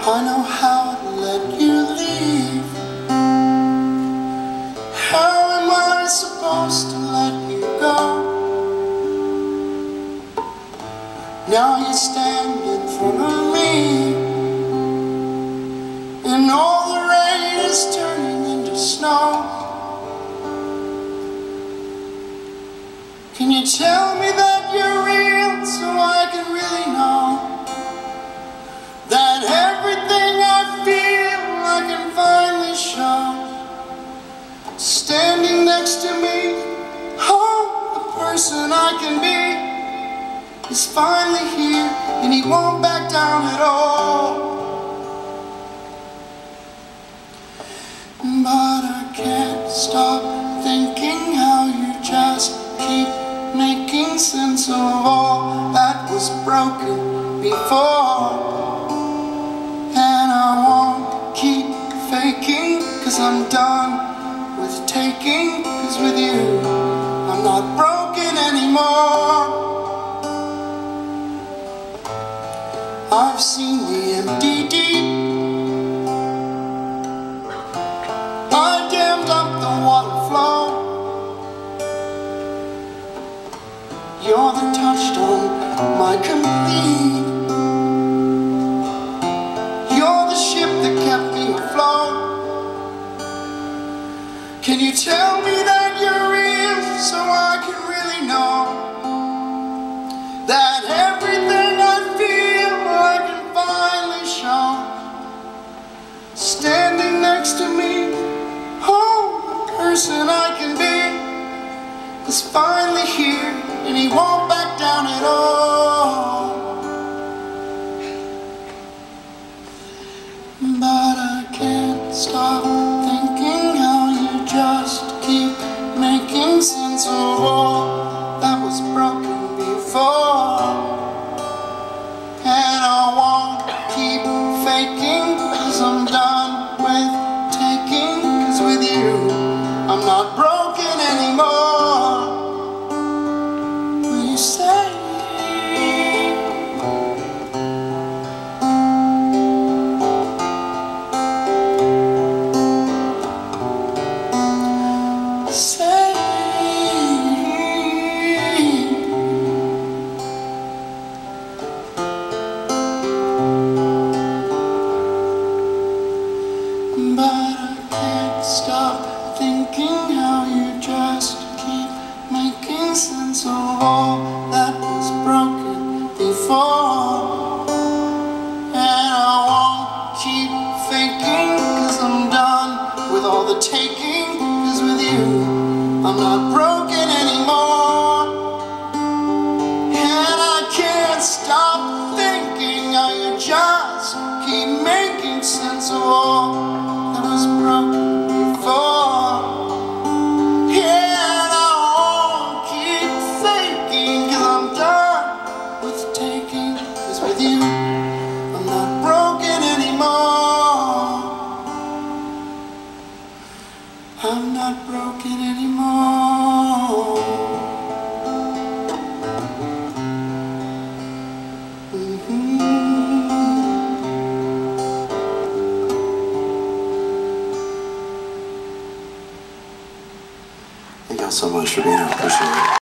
I know how to let you leave How am I supposed to let you go? Now you stand in front of me And all the rain is turning into snow Can you tell me can be is finally here and he won't back down at all. But I can't stop thinking how you just keep making sense of all that was broken before. And I won't keep faking cause I'm done with taking Cause with you I've seen the empty deep. I dammed up the water flow. You're the touchstone, my complete finally here and he won't back down at all. But I can't stop thinking how you just keep making sense of all that was broken before. And I won't keep faking cause I'm done with all the taking cause with you I'm not broken So much for being here. Appreciate it.